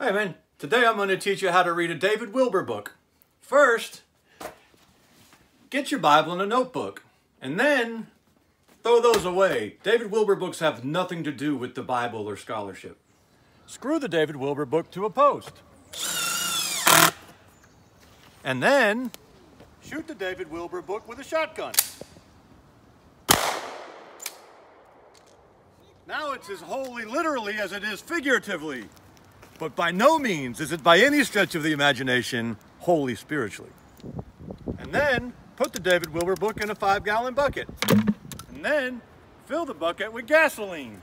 Hey man, today I'm going to teach you how to read a David Wilber book. First, get your Bible and a notebook, and then throw those away. David Wilber books have nothing to do with the Bible or scholarship. Screw the David Wilber book to a post. And then shoot the David Wilber book with a shotgun. Now it's as wholly literally as it is figuratively. But by no means is it by any stretch of the imagination wholly spiritually. And then put the David Wilber book in a five gallon bucket. And then fill the bucket with gasoline.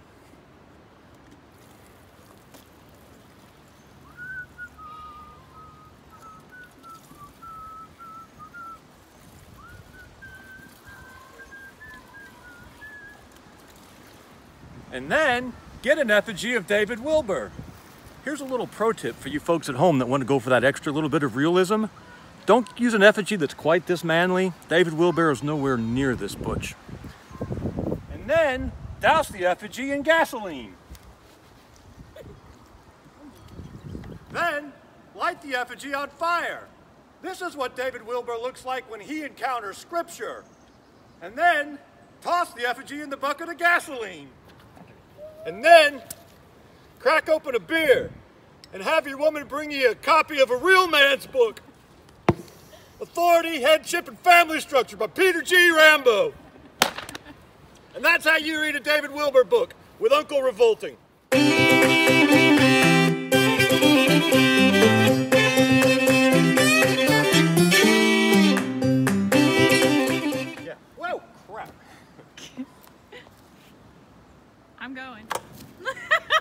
And then get an effigy of David Wilber. Here's a little pro tip for you folks at home that want to go for that extra little bit of realism. Don't use an effigy that's quite this manly. David Wilber is nowhere near this butch. And then douse the effigy in gasoline. Then light the effigy on fire. This is what David Wilber looks like when he encounters scripture. And then toss the effigy in the bucket of gasoline. And then crack open a beer, and have your woman bring you a copy of a real man's book, Authority, Headship, and Family Structure by Peter G. Rambo. And that's how you read a David Wilber book with Uncle Revolting. Yeah. Whoa, crap. I'm going.